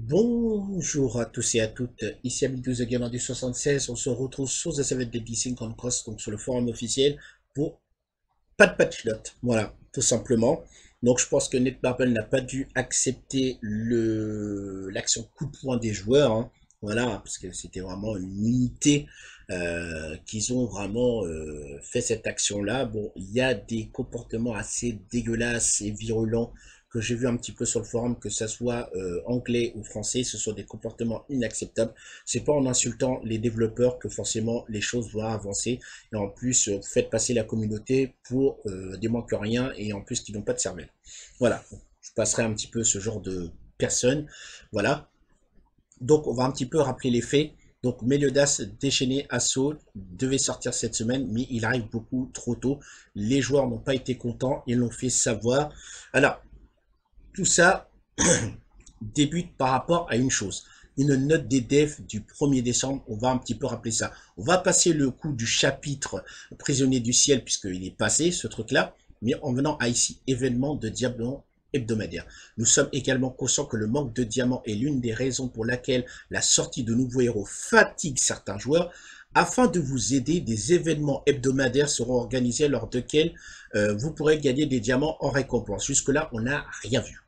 Bonjour à tous et à toutes, ici Abidou The Gamer du 76, on se retrouve sur The 7 Deadly Sync Cross, donc sur le forum officiel, pour pas de patch note, voilà, tout simplement. Donc je pense que Netmarble n'a pas dû accepter l'action coup de poing des joueurs, hein. voilà, parce que c'était vraiment une unité euh, qu'ils ont vraiment euh, fait cette action-là. Bon, il y a des comportements assez dégueulasses et virulents que j'ai vu un petit peu sur le forum, que ça soit euh, anglais ou français, ce sont des comportements inacceptables. C'est pas en insultant les développeurs que forcément les choses vont avancer. Et en plus, euh, faites passer la communauté pour euh, des moins que rien et en plus qui n'ont pas de cervelle. Voilà, je passerai un petit peu ce genre de personnes. Voilà. Donc on va un petit peu rappeler les faits. Donc Meliodas déchaîné Assaut devait sortir cette semaine, mais il arrive beaucoup trop tôt. Les joueurs n'ont pas été contents, ils l'ont fait savoir. Alors, tout ça débute par rapport à une chose. Une note des devs du 1er décembre, on va un petit peu rappeler ça. On va passer le coup du chapitre Prisonnier du ciel, puisqu'il est passé, ce truc-là, mais en venant à ici, événement de diamants hebdomadaire. Nous sommes également conscients que le manque de diamants est l'une des raisons pour laquelle la sortie de nouveaux héros fatigue certains joueurs. Afin de vous aider, des événements hebdomadaires seront organisés lors desquels euh, vous pourrez gagner des diamants en récompense. Jusque-là, on n'a rien vu.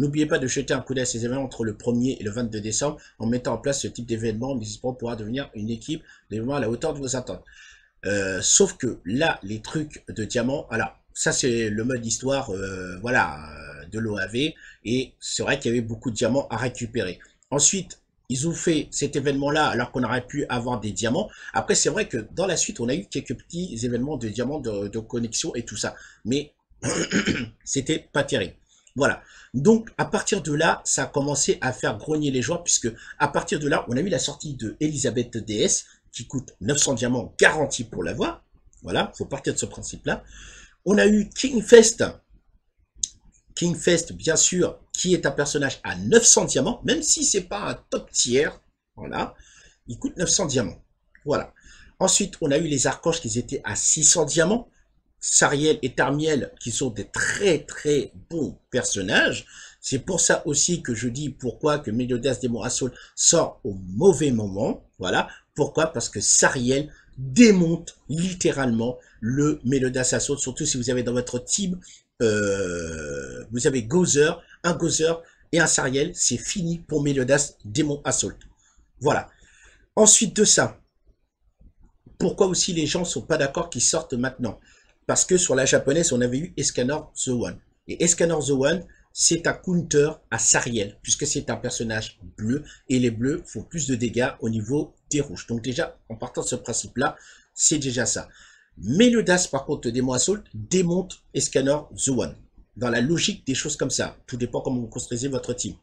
N'oubliez pas de jeter un coup d'œil à ces événements entre le 1er et le 22 décembre. En mettant en place ce type d'événement, on pourra devenir une équipe d'événements à la hauteur de vos attentes. Euh, sauf que là, les trucs de diamants, alors ça c'est le mode histoire, euh, voilà, de l'OAV, et c'est vrai qu'il y avait beaucoup de diamants à récupérer. Ensuite, ils ont fait cet événement-là alors qu'on aurait pu avoir des diamants. Après, c'est vrai que dans la suite, on a eu quelques petits événements de diamants, de, de connexion et tout ça. Mais c'était pas terrible. Voilà. Donc, à partir de là, ça a commencé à faire grogner les joueurs, puisque à partir de là, on a eu la sortie de Elisabeth DS, qui coûte 900 diamants garantis pour l'avoir. Voilà, faut partir de ce principe-là. On a eu Kingfest. Kingfest, bien sûr, qui est un personnage à 900 diamants, même si c'est pas un top tiers. Voilà. Il coûte 900 diamants. Voilà. Ensuite, on a eu les archanges qui étaient à 600 diamants. Sariel et Tarmiel, qui sont des très très bons personnages. C'est pour ça aussi que je dis pourquoi que Meliodas Assault sort au mauvais moment. Voilà. Pourquoi? Parce que Sariel démonte littéralement le Meliodas Assault, surtout si vous avez dans votre team, euh, vous avez Gozer, un Gozer et un Sariel, c'est fini pour Meliodas Démon Assault. Voilà. Ensuite de ça, pourquoi aussi les gens sont pas d'accord qu'ils sortent maintenant? Parce que sur la japonaise, on avait eu Escanor The One. Et Escanor The One, c'est un counter à Sariel, puisque c'est un personnage bleu, et les bleus font plus de dégâts au niveau des rouges. Donc déjà, en partant de ce principe-là, c'est déjà ça. Mais le DAS, par contre, des Assault démonte Escanor The One. Dans la logique des choses comme ça. Tout dépend comment vous construisez votre team.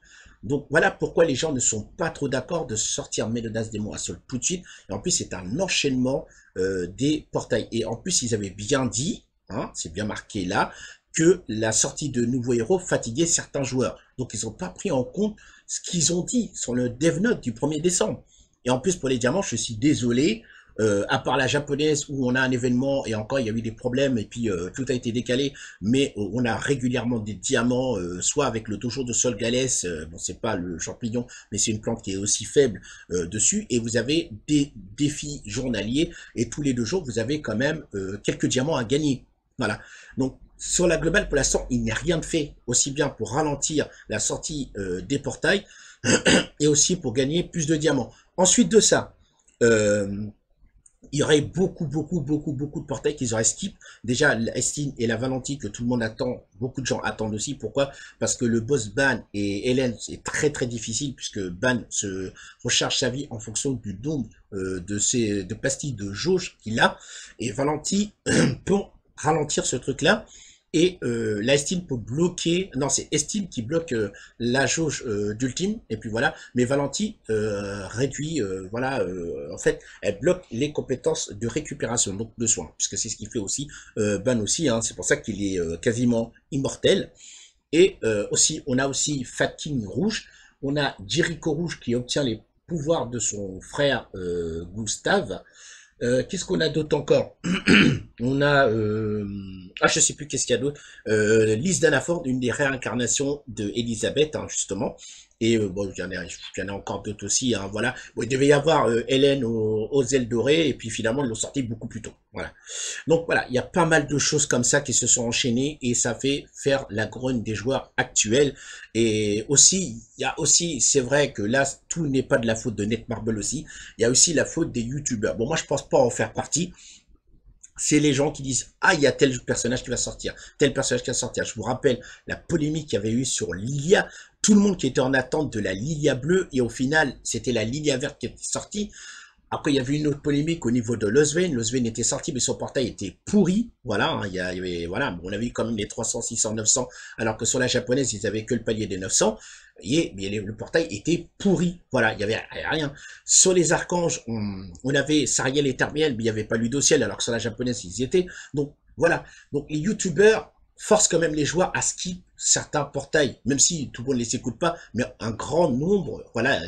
Donc voilà pourquoi les gens ne sont pas trop d'accord de sortir Melodas Démon Assault tout de suite. Et en plus, c'est un enchaînement euh, des portails. Et en plus, ils avaient bien dit, hein, c'est bien marqué là, que la sortie de nouveaux héros fatiguait certains joueurs. Donc ils n'ont pas pris en compte ce qu'ils ont dit sur le dev note du 1er décembre. Et en plus, pour les diamants, je suis désolé, euh, à part la japonaise où on a un événement et encore il y a eu des problèmes et puis euh, tout a été décalé, mais euh, on a régulièrement des diamants, soit avec le dojo de sol galès, bon c'est pas le champignon, mais c'est une plante qui est aussi faible dessus, et vous avez des défis journaliers et tous les deux jours vous avez quand même quelques diamants à gagner. Voilà. Donc sur la globale, pour l'instant, il n'est rien de fait, aussi bien pour ralentir la sortie des portails, et aussi pour gagner plus de diamants. Ensuite de ça, il y aurait beaucoup, beaucoup, beaucoup, beaucoup de portails qu'ils auraient skip. Déjà, l'Estine et la Valentine que tout le monde attend, beaucoup de gens attendent aussi. Pourquoi? Parce que le boss Ban et Hélène, c'est très très difficile puisque Ban se recharge sa vie en fonction du nombre euh, de ces de pastilles de jauge qu'il a. Et Valentine peut ralentir ce truc-là. Et euh, la peut bloquer, non c'est Estime qui bloque euh, la jauge euh, d'ultime, et puis voilà, mais Valenti euh, réduit, voilà, en fait, elle bloque les compétences de récupération, donc de soins, puisque c'est ce qui fait aussi Ban aussi, hein, c'est pour ça qu'il est quasiment immortel. Et aussi, on a aussi Fatin Rouge, on a Jericho Rouge qui obtient les pouvoirs de son frère Gustave, euh, qu'est-ce qu'on a d'autre encore On a... Euh... Ah, je sais plus qu'est-ce qu'il y a d'autre. Euh, Lise Danaford, une des réincarnations de hein, justement. Et euh, bon, il y, en a, y en a encore d'autres aussi. Hein, voilà. Il devait y avoir euh, Hélène aux, aux, ailes dorées, et puis finalement, ils l'ont sorti beaucoup plus tôt. Voilà. Donc voilà, il y a pas mal de choses comme ça qui se sont enchaînées, et ça fait faire la grogne des joueurs actuels. Et aussi, il y a aussi, c'est vrai que là, tout n'est pas de la faute de Netmarble aussi. Il y a aussi la faute des youtubeurs. Bon, moi, je pense pas en faire partie c'est les gens qui disent « Ah, il y a tel personnage qui va sortir, tel personnage qui va sortir. » Je vous rappelle la polémique qu'il y avait eu sur Lilia. Tout le monde qui était en attente de la Lilia bleue, et au final, c'était la Lilia verte qui était sortie. Après, il y avait une autre polémique au niveau de Losven. Losven était sorti, mais son portail était pourri. Voilà, hein, il y avait, voilà, on a vu quand même les 300, 600, 900, alors que sur la japonaise, ils avaient que le palier des 900. Et mais le portail était pourri. Voilà, il y avait rien. Sur les archanges, on, avait Sariel et Termiel, mais il n'y avait pas Ludociel, alors que sur la japonaise, ils y étaient. Donc, voilà. Donc, les youtubeurs forcent quand même les joueurs à skip certains portails, même si tout le monde ne les écoute pas, mais un grand nombre, voilà,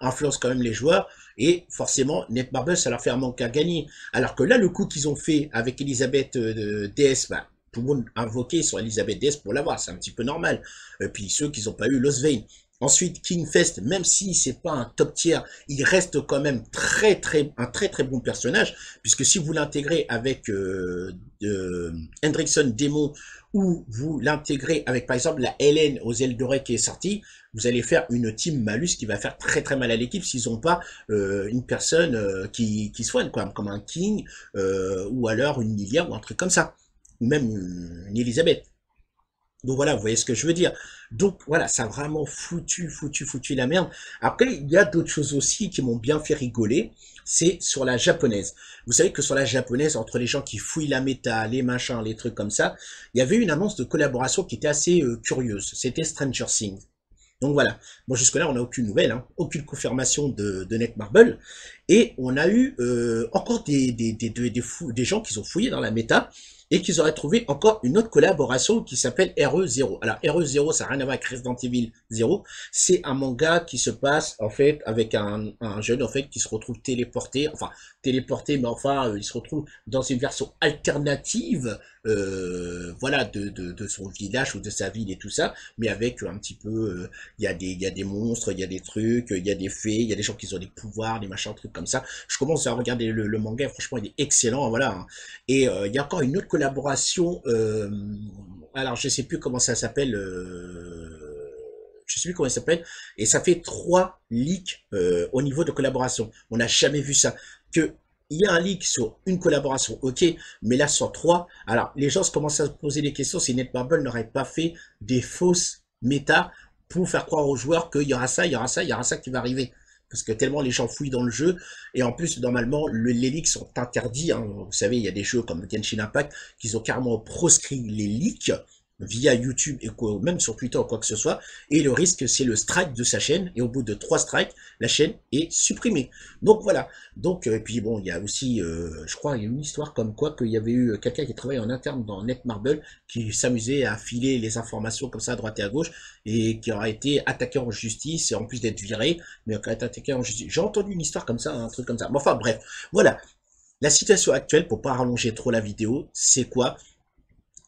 influence quand même les joueurs. Et forcément, Netmarble, ça leur fait un manque à gagner. Alors que là, le coup qu'ils ont fait avec Elisabeth euh, DS, bah, tout le monde invoqué sur Elisabeth DS pour l'avoir, c'est un petit peu normal. Et puis ceux qui n'ont pas eu Lost Vein. Ensuite, Kingfest, même si c'est pas un top tier, il reste quand même très très un très très bon personnage, puisque si vous l'intégrez avec euh, Hendrickson Démon ou vous l'intégrez avec par exemple la Hélène aux ailes dorées qui est sortie, vous allez faire une team malus qui va faire très très mal à l'équipe s'ils n'ont pas euh, une personne euh, qui, qui soigne, quoi, comme un King, ou alors une Lilia ou un truc comme ça, ou même une Elisabeth. Donc voilà, vous voyez ce que je veux dire. Donc voilà, ça a vraiment foutu, foutu, foutu la merde. Après, il y a d'autres choses aussi qui m'ont bien fait rigoler. C'est sur la japonaise. Vous savez que sur la japonaise, entre les gens qui fouillent la méta, les machins, les trucs comme ça, il y avait une annonce de collaboration qui était assez euh, curieuse. C'était Stranger Things. Donc voilà, bon jusque-là on n'a aucune nouvelle, hein. aucune confirmation de, de Netmarble, et on a eu euh, encore des, des, des, des, fous, des gens qui ont fouillé dans la méta, et qu'ils auraient trouvé encore une autre collaboration qui s'appelle RE0. Alors RE0, ça n'a rien à voir avec Resident Evil 0, c'est un manga qui se passe en fait avec un, un, jeune en fait qui se retrouve téléporté, enfin téléporté, mais enfin euh, il se retrouve dans une version alternative, euh, voilà, de, de, de, son village ou de sa ville et tout ça, mais avec un petit peu, euh, il y a des y a des monstres, il y a des trucs, il y a des fées, il y a des gens qui ont des pouvoirs, des machins, comme ça. Je commence à regarder le, manga, franchement il est excellent, voilà. Hein. Et euh, il y a encore une autre collaboration, euh, alors je sais plus comment ça s'appelle, euh, je sais plus comment ça s'appelle, et ça fait trois leaks au niveau de collaboration. On n'a jamais vu ça. Que il y a un leak sur une collaboration, ok, mais là sur trois, alors les gens se commencent à se poser des questions si Netmarble n'aurait pas fait des fausses méta pour faire croire aux joueurs qu'il y aura ça, il y aura ça, il y aura ça qui va arriver parce que tellement les gens fouillent dans le jeu, et en plus, normalement, le, les leaks sont interdits, hein. vous savez, il y a des jeux comme Genshin Impact, qui ont carrément proscrit les leaks, via YouTube et quoi, même sur Twitter ou quoi que ce soit. Et le risque, c'est le strike de sa chaîne. Et au bout de trois strikes, la chaîne est supprimée. Donc voilà. Donc, euh, et puis bon, il y a aussi, euh, je crois, il y a une histoire comme quoi qu'il y avait eu quelqu'un qui travaillait en interne dans Netmarble qui s'amusait à filer les informations comme ça à droite et à gauche et qui aurait été attaqué en justice et en plus d'être viré, mais qui a été attaqué en justice. J'ai entendu une histoire comme ça, un truc comme ça. Mais enfin, bref. Voilà. La situation actuelle, pour pas rallonger trop la vidéo, c'est quoi?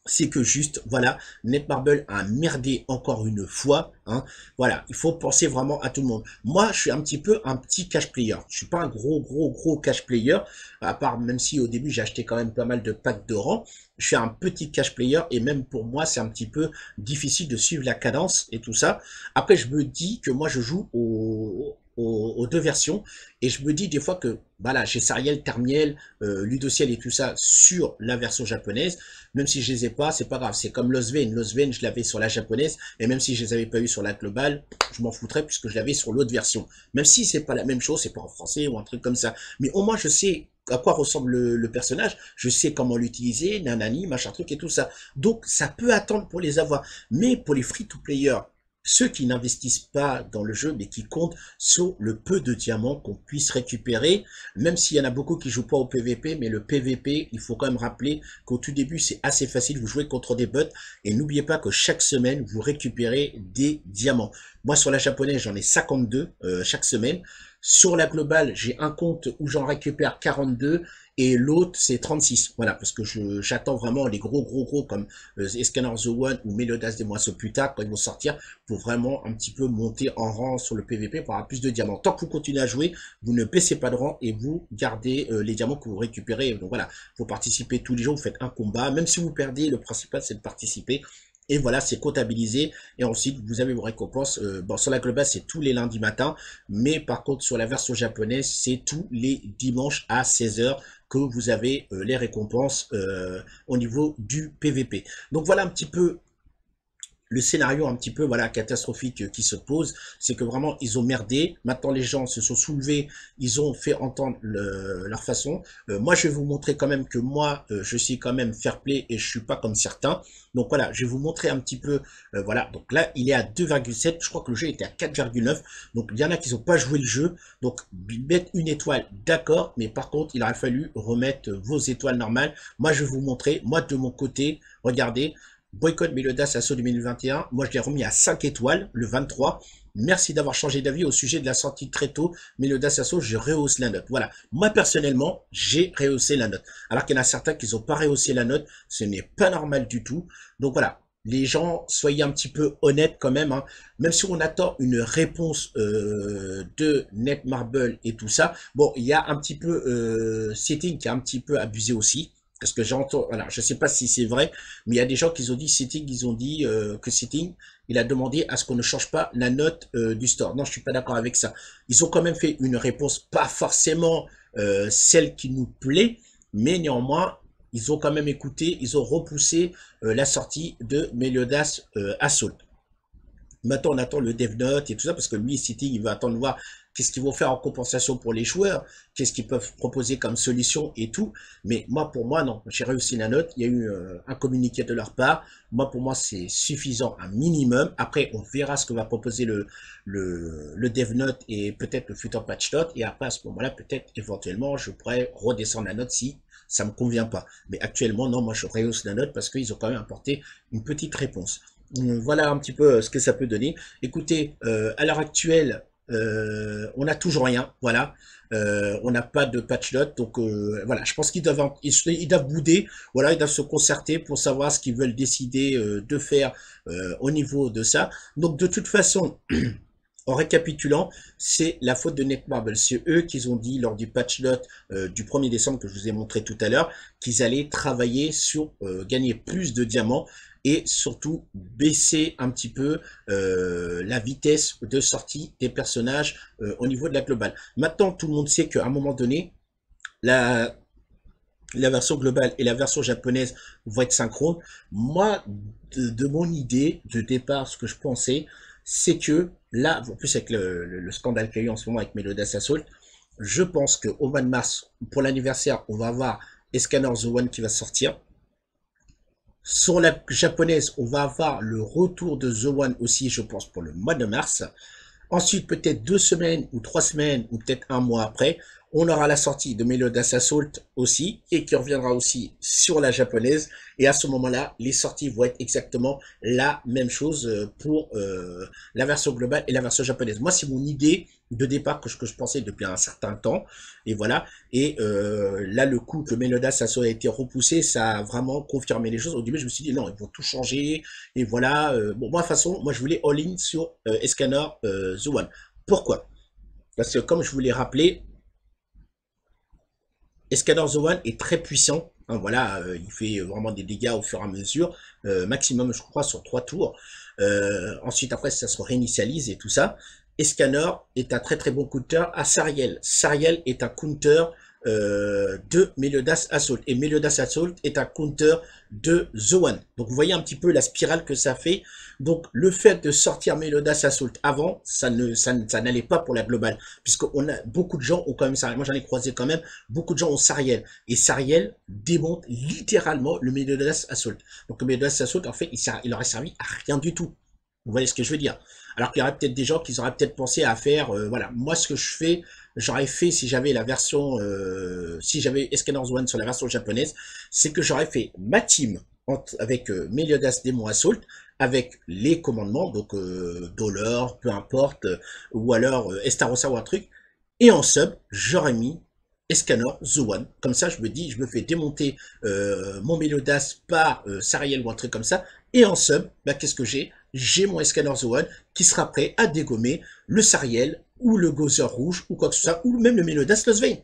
C'est que juste, voilà, Netmarble a merdé encore une fois. Hein. Voilà, il faut penser vraiment à tout le monde. Moi, je suis un petit peu un petit cash player. Je suis pas un gros, gros, gros cash player. À part, même si au début, j'ai acheté quand même pas mal de packs de rang. Je suis un petit cash player et même pour moi, c'est un petit peu difficile de suivre la cadence et tout ça. Après, je me dis que moi, je joue au, aux, deux versions. Et je me dis des fois que, voilà, j'ai Sariel, Termiel, euh, Ludociel et tout ça sur la version japonaise. Même si je les ai pas, c'est pas grave. C'est comme Losven. Losven, je l'avais sur la japonaise. Et même si je les avais pas eu sur la globale, je m'en foutrais puisque je l'avais sur l'autre version. Même si c'est pas la même chose, c'est pas en français ou un truc comme ça. Mais au moins, je sais à quoi ressemble le, personnage, je sais comment l'utiliser, nanani, machin truc et tout ça. Donc, ça peut attendre pour les avoir. Mais pour les free-to-players, ceux qui n'investissent pas dans le jeu, mais qui comptent sur le peu de diamants qu'on puisse récupérer, même s'il y en a beaucoup qui jouent pas au PVP, mais le PVP, il faut quand même rappeler qu'au tout début, c'est assez facile, vous jouez contre des bots, et n'oubliez pas que chaque semaine, vous récupérez des diamants. Moi, sur la japonaise, j'en ai 52 euh, chaque semaine, Sur la globale, j'ai un compte où j'en récupère 42 et l'autre c'est 36. Voilà, parce que j'attends vraiment les gros gros gros comme euh, Escanner The One ou Melodas des mois plus tard quand ils vont sortir pour vraiment un petit peu monter en rang sur le PVP pour avoir plus de diamants. Tant que vous continuez à jouer, vous ne baissez pas de rang et vous gardez euh, les diamants que vous récupérez. Donc voilà, vous participez tous les jours, vous faites un combat, même si vous perdez, le principal c'est de participer et voilà, c'est comptabilisé. Et ensuite, vous avez vos récompenses. Euh, bon, sur la globale, c'est tous les lundis matin. Mais par contre, sur la version japonaise, c'est tous les dimanches à 16h que vous avez euh, les récompenses euh, au niveau du PVP. Donc voilà un petit peu le scénario un petit peu voilà catastrophique qui se pose, c'est que vraiment ils ont merdé. Maintenant les gens se sont soulevés, ils ont fait entendre leur façon. Euh, moi je vais vous montrer quand même que moi euh, je suis quand même fair play et je suis pas comme certains. Donc voilà, je vais vous montrer un petit peu. Euh, voilà, donc là il est à 2,7. Je crois que le jeu était à 4,9. Donc il y en a qui n'ont pas joué le jeu. Donc mettre une étoile, d'accord, mais par contre il aurait fallu remettre vos étoiles normales. Moi je vais vous montrer. Moi de mon côté, regardez. Boycott Melodas Asso 2021. Moi, je l'ai remis à 5 étoiles, le 23. Merci d'avoir changé d'avis au sujet de la sortie très tôt. Melodas Asso, je rehausse la note. Voilà. Moi, personnellement, j'ai rehaussé la note. Alors qu'il y en a certains qui n'ont pas rehaussé la note. Ce n'est pas normal du tout. Donc voilà. Les gens, soyez un petit peu honnêtes quand même. Hein. Même si on attend une réponse euh, de Netmarble et tout ça. Bon, il y a un petit peu euh, Setting qui a un petit peu abusé aussi parce que j'entends, voilà, je sais pas si c'est vrai, mais il y a des gens qui ont dit Sitting, ils ont dit euh, que Sitting, il a demandé à ce qu'on ne change pas la note euh, du store. Non, je suis pas d'accord avec ça. Ils ont quand même fait une réponse pas forcément euh, celle qui nous plaît, mais néanmoins, ils ont quand même écouté, ils ont repoussé la sortie de Meliodas Assault. Maintenant, on attend le dev note et tout ça, parce que lui, Sitting, il va attendre de voir qu'est-ce qu'ils vont faire en compensation pour les joueurs, qu'est-ce qu'ils peuvent proposer comme solution et tout? Mais moi, pour moi, non, j'ai réussi la note, il y a eu euh, un communiqué de leur part. Moi, pour moi, c'est suffisant, un minimum. Après, on verra ce que va proposer le, le, le dev note et peut-être le futur patch note. Et après, à ce moment-là, peut-être, éventuellement, je pourrais redescendre la note si ça me convient pas. Mais actuellement, non, moi, je rehausse la note parce qu'ils ont quand même apporté une petite réponse. Voilà un petit peu euh, ce que ça peut donner. Écoutez, euh, à l'heure actuelle, euh, on n'a toujours rien, voilà. Euh, on n'a pas de patch note, donc euh, voilà. Je pense qu'ils doivent, ils, bouder, voilà, ils doivent se concerter pour savoir ce qu'ils veulent décider de faire au niveau de ça. Donc de toute façon. En récapitulant, c'est la faute de Netmarble. C'est eux qui ont dit lors du patch note du 1er décembre que je vous ai montré tout à l'heure qu'ils allaient travailler sur gagner plus de diamants et surtout baisser un petit peu euh, la vitesse de sortie des personnages euh, au niveau de la globale. Maintenant, tout le monde sait qu'à un moment donné, la, la version globale et la version japonaise vont être synchrones. Moi, de, mon idée de départ, ce que je pensais, c'est que là, en plus avec le, scandale qu'il y a eu en ce moment avec Melodas Assault, je pense qu'au mois de mars, pour l'anniversaire, on va avoir Escanner The One qui va sortir. Sur la japonaise, on va avoir le retour de The One aussi, je pense, pour le mois de mars. Ensuite, peut-être deux semaines ou trois semaines ou peut-être un mois après, on aura la sortie de Melodas Assault aussi et qui reviendra aussi sur la japonaise. Et à ce moment-là, les sorties vont être exactement la même chose euh, pour euh, la version globale et la version japonaise. Moi, c'est mon idée de départ que je, que je pensais depuis un certain temps. Et voilà. Et euh, là, le coup que Melodas Assault a été repoussé, ça a vraiment confirmé les choses. Au début, je me suis dit non, ils vont tout changer. Et voilà. bon, moi, de toute façon, moi, je voulais all-in sur Escanner The One. Pourquoi? Parce que comme je vous l'ai rappelé, Escanor The One est très puissant. Hein, voilà, euh, il fait vraiment des dégâts au fur et à mesure. Euh, maximum, je crois, sur trois tours. Euh, ensuite, après, ça se réinitialise et tout ça. Escanor est un très très bon counter à Sariel. Sariel est un counter euh, de Meliodas Assault. Et Meliodas Assault est un counter de One. Donc vous voyez un petit peu la spirale que ça fait. Donc le fait de sortir Meliodas Assault avant, ça ne ça, n'allait pas pour la globale. Puisqu'on a beaucoup de gens ont quand même Sariel. Moi j'en ai croisé quand même. Beaucoup de gens ont Sariel. Et Sariel démonte littéralement le Meliodas Assault. Donc le Meliodas Assault, en fait, il, il aurait servi à rien du tout. Vous voyez ce que je veux dire? Alors qu'il y aurait peut-être des gens qui auraient peut-être pensé à faire, euh, voilà, moi ce que je fais, j'aurais fait si j'avais la version, euh, si j'avais Escaners One sur la version japonaise, c'est que j'aurais fait ma team avec euh, Meliodas Demon Assault, avec les commandements, donc euh, Dollar, peu importe, ou alors Estarossa ou un truc, Et en sub, j'aurais mis Escanor The One. Comme ça, je me dis, je me fais démonter euh, mon Mélodas par euh, Sariel ou un truc comme ça. Et en sub, bah, qu'est-ce que j'ai? J'ai mon Escanor The One qui sera prêt à dégommer le Sariel ou le Gozer rouge ou quoi que ce soit, ou même le Mélodas Vein.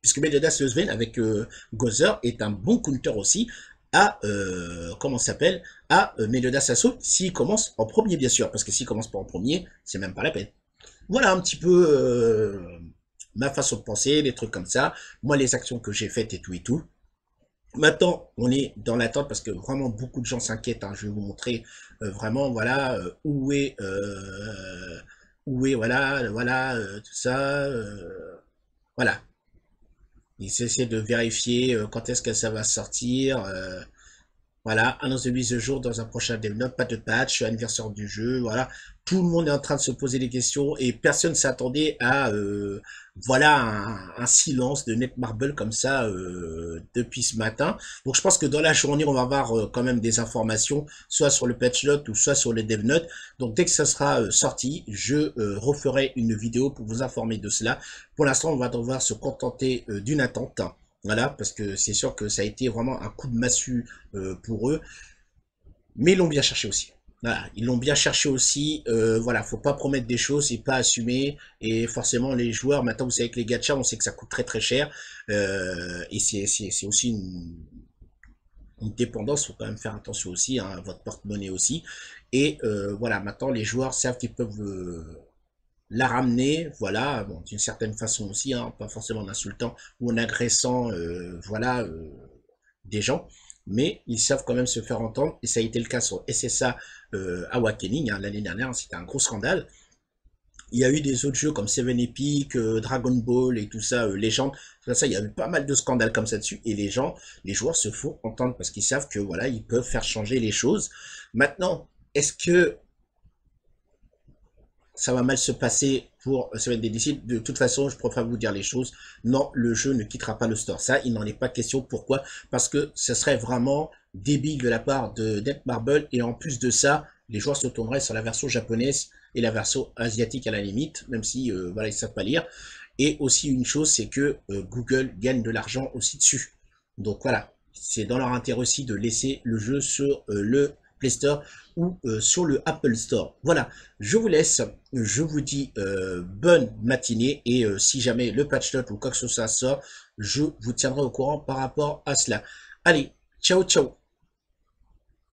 Puisque Mélodas Vein avec euh, Gozer est un bon counter aussi à, euh, comment s'appelle, à euh, Mélodas Assault s'il commence en premier, bien sûr. Parce que s'il commence pas en premier, c'est même pas la peine. Voilà un petit peu euh, ma façon de penser, des trucs comme ça. Moi, les actions que j'ai faites et tout et tout. Maintenant, on est dans l'attente parce que vraiment beaucoup de gens s'inquiètent. Hein. Je vais vous montrer euh, vraiment, voilà, euh, où est, euh, où est, voilà, voilà, tout ça, voilà. Ils essaient de vérifier quand est-ce que ça va sortir. Voilà, annonce de mise de jour dans un prochain développement, pas de patch, anniversaire du jeu, voilà. Tout le monde est en train de se poser des questions et personne s'attendait à, euh, voilà, un, silence de Netmarble comme ça euh, depuis ce matin. Donc je pense que dans la journée, on va avoir euh, quand même des informations, soit sur le patch note ou soit sur le dev note. Donc dès que ça sera sorti, je referai une vidéo pour vous informer de cela. Pour l'instant, on va devoir se contenter d'une attente. Voilà, parce que c'est sûr que ça a été vraiment un coup de massue euh, pour eux. Mais ils l'ont bien cherché aussi. Voilà, ils l'ont bien cherché aussi. Euh, voilà, faut pas promettre des choses et pas assumer. Et forcément, les joueurs, maintenant, vous savez que les gachas, on sait que ça coûte très très cher. Euh, et c'est aussi une, dépendance, faut quand même faire attention aussi, hein, à votre porte-monnaie aussi. Et euh, voilà, maintenant, les joueurs savent qu'ils peuvent la ramener, voilà, d'une certaine façon aussi, hein, pas forcément en insultant ou en agressant, euh, voilà, euh, des gens, mais ils savent quand même se faire entendre, et ça a été le cas sur SSA euh, Awakening, hein, l'année dernière, c'était un gros scandale. Il y a eu des autres jeux comme Seven Epic, euh, Dragon Ball et tout ça, Légende, ça, il y a eu pas mal de scandales comme ça dessus, et les gens, les joueurs se font entendre parce qu'ils savent que voilà, ils peuvent faire changer les choses. Maintenant, est-ce que ça va mal se passer pour Seven Deadly De toute façon, je préfère vous dire les choses. Non, le jeu ne quittera pas le store. Ça, il n'en est pas question. Pourquoi? Parce que ce serait vraiment débile de la part de Dead Marble. Et en plus de ça, les joueurs se tourneraient sur la version japonaise et la version asiatique à la limite, même si euh, voilà, ils savent pas lire. Et aussi une chose, c'est que euh, Google gagne de l'argent aussi dessus. Donc voilà, c'est dans leur intérêt aussi de laisser le jeu sur euh, le Store ou euh, sur le Apple Store. Voilà, je vous laisse, je vous dis euh, bonne matinée et euh, si jamais le patch note ou quoi que ce soit sort, je vous tiendrai au courant par rapport à cela. Allez, ciao ciao